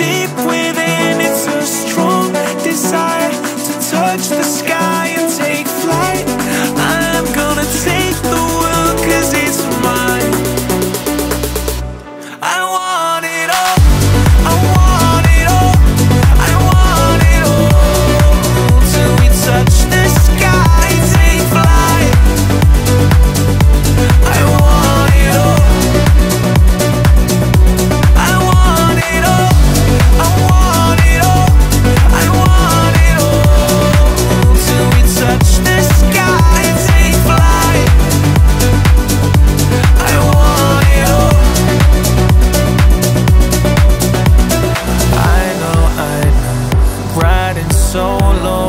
deep within.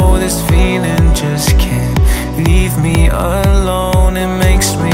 know this feeling just can't leave me alone. It makes me